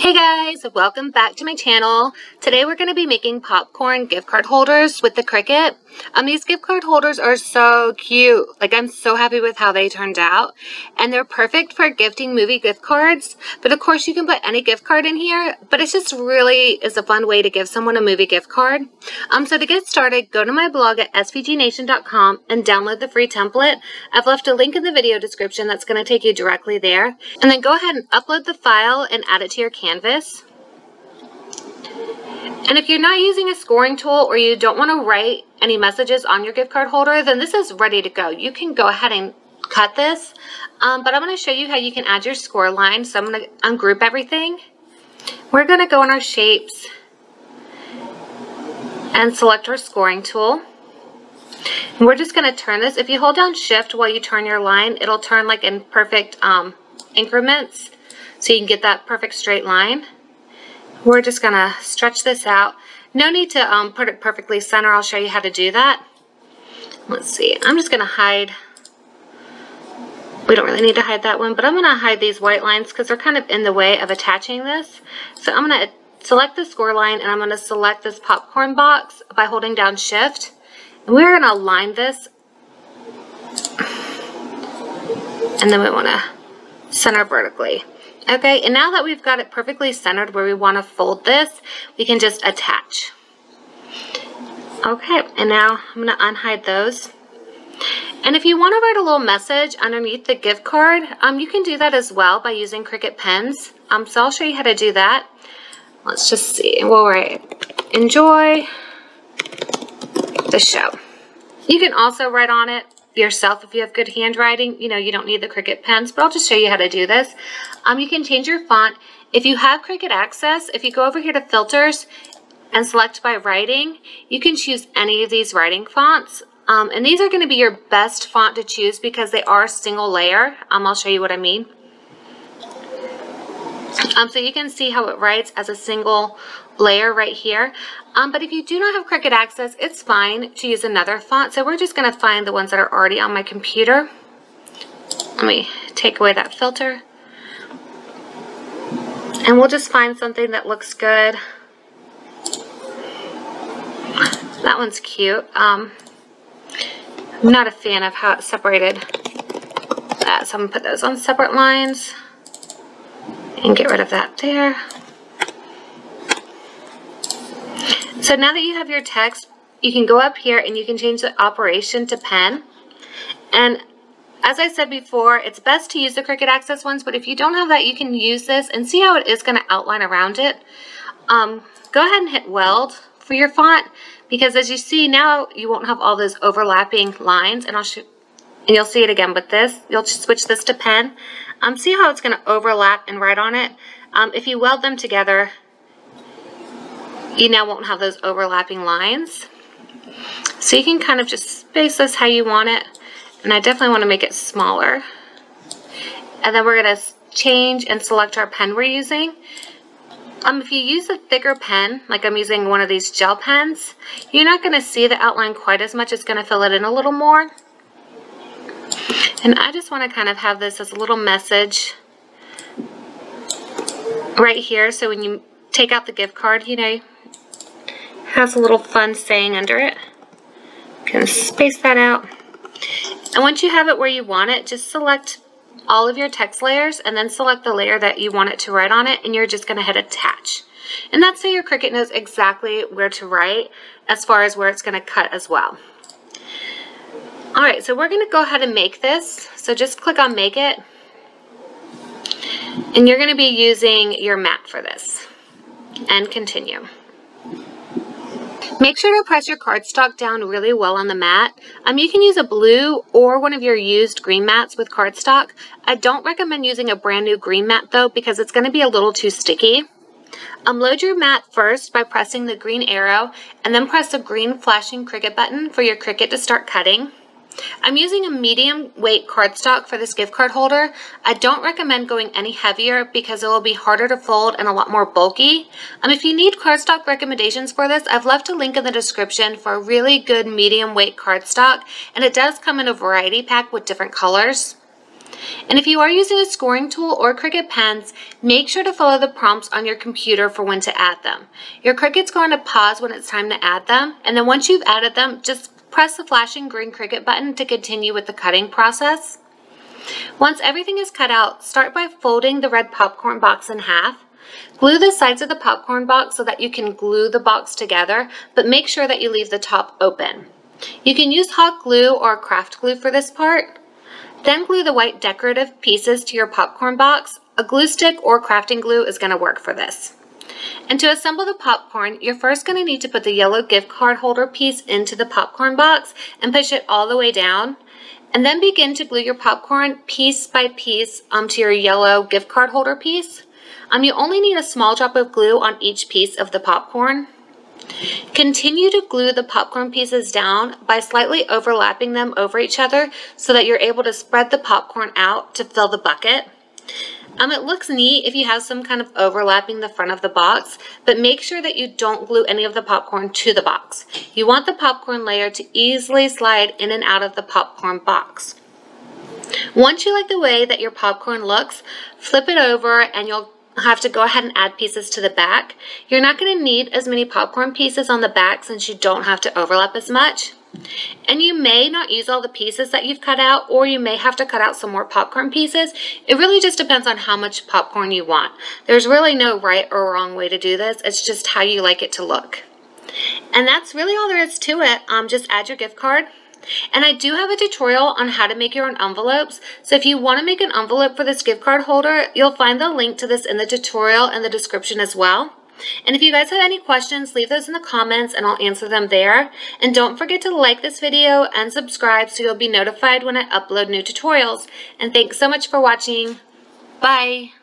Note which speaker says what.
Speaker 1: Hey guys, welcome back to my channel. Today we're going to be making popcorn gift card holders with the Cricut. Um, these gift card holders are so cute. Like I'm so happy with how they turned out. And they're perfect for gifting movie gift cards. But of course you can put any gift card in here. But it's just really is a fun way to give someone a movie gift card. Um, so to get started, go to my blog at svgnation.com and download the free template. I've left a link in the video description that's going to take you directly there. And then go ahead and upload the file and add it to your camera canvas. And if you're not using a scoring tool or you don't want to write any messages on your gift card holder, then this is ready to go. You can go ahead and cut this, um, but I'm going to show you how you can add your score line. So I'm going to ungroup everything. We're going to go in our shapes and select our scoring tool. And we're just going to turn this. If you hold down shift while you turn your line, it'll turn like in perfect um, increments so you can get that perfect straight line. We're just to stretch this out. No need to um, put it perfectly center. I'll show you how to do that. Let's see. I'm just to hide. We don't really need to hide that one, but I'm to hide these white lines because they're kind of in the way of attaching this. So I'm to select the score line and I'm to select this popcorn box by holding down shift. And we're to align this. And then we want to center vertically. Okay, and now that we've got it perfectly centered where we want to fold this, we can just attach. Okay, and now I'm going to unhide those. And if you want to write a little message underneath the gift card, um, you can do that as well by using Cricut pens. Um, so I'll show you how to do that. Let's just see. We'll write, enjoy the show. You can also write on it yourself if you have good handwriting. You know, you don't need the Cricut pens, but I'll just show you how to do this. Um, you can change your font. If you have Cricut Access, if you go over here to Filters and select by writing, you can choose any of these writing fonts. Um, and these are going to be your best font to choose because they are single layer. Um, I'll show you what I mean. Um, so you can see how it writes as a single layer right here. Um, but if you do not have Cricut Access, it's fine to use another font. So we're just going to find the ones that are already on my computer. Let me take away that filter. And we'll just find something that looks good. That one's cute. Um, I'm not a fan of how it's separated that, so I'm to put those on separate lines and get rid of that there. So now that you have your text, you can go up here and you can change the operation to pen. And as I said before, it's best to use the Cricut Access ones, but if you don't have that, you can use this and see how it is going to outline around it. Um, go ahead and hit weld for your font because as you see now, you won't have all those overlapping lines and I'll show and you'll see it again with this. You'll switch this to pen. Um, see how it's going to overlap and write on it? Um, if you weld them together, you now won't have those overlapping lines. So you can kind of just space this how you want it. And I definitely want to make it smaller. And then we're going to change and select our pen we're using. Um, if you use a thicker pen, like I'm using one of these gel pens, you're not going to see the outline quite as much. It's going to fill it in a little more. And I just want to kind of have this as a little message right here. So when you take out the gift card, you know, has a little fun saying under it. You can space that out. And once you have it where you want it, just select all of your text layers and then select the layer that you want it to write on it and you're just going to hit attach. And that's so your Cricut knows exactly where to write as far as where it's going to cut as well. All right, so we're going to go ahead and make this. So just click on Make It. And you're going to be using your mat for this. And continue. Make sure to press your cardstock down really well on the mat. Um, you can use a blue or one of your used green mats with cardstock. I don't recommend using a brand new green mat though because it's going to be a little too sticky. Um, load your mat first by pressing the green arrow and then press the green flashing Cricut button for your Cricut to start cutting. I'm using a medium weight cardstock for this gift card holder. I don't recommend going any heavier because it will be harder to fold and a lot more bulky. Um, if you need cardstock recommendations for this, I've left a link in the description for a really good medium weight cardstock and it does come in a variety pack with different colors. And if you are using a scoring tool or Cricut pens, make sure to follow the prompts on your computer for when to add them. Your Cricut's going to pause when it's time to add them, and then once you've added them, just press the flashing green Cricut button to continue with the cutting process. Once everything is cut out, start by folding the red popcorn box in half. Glue the sides of the popcorn box so that you can glue the box together, but make sure that you leave the top open. You can use hot glue or craft glue for this part. Then glue the white decorative pieces to your popcorn box. A glue stick or crafting glue is going to work for this. And to assemble the popcorn, you're first going to need to put the yellow gift card holder piece into the popcorn box and push it all the way down. And then begin to glue your popcorn piece by piece onto your yellow gift card holder piece. Um, you only need a small drop of glue on each piece of the popcorn. Continue to glue the popcorn pieces down by slightly overlapping them over each other so that you're able to spread the popcorn out to fill the bucket. Um, it looks neat if you have some kind of overlapping the front of the box, but make sure that you don't glue any of the popcorn to the box. You want the popcorn layer to easily slide in and out of the popcorn box. Once you like the way that your popcorn looks, flip it over and you'll have to go ahead and add pieces to the back. You're not going to need as many popcorn pieces on the back since you don't have to overlap as much. And you may not use all the pieces that you've cut out or you may have to cut out some more popcorn pieces. It really just depends on how much popcorn you want. There's really no right or wrong way to do this. It's just how you like it to look. And that's really all there is to it. Um, just add your gift card. And I do have a tutorial on how to make your own envelopes. So if you want to make an envelope for this gift card holder, you'll find the link to this in the tutorial in the description as well. And if you guys have any questions, leave those in the comments and I'll answer them there. And don't forget to like this video and subscribe so you'll be notified when I upload new tutorials. And thanks so much for watching. Bye!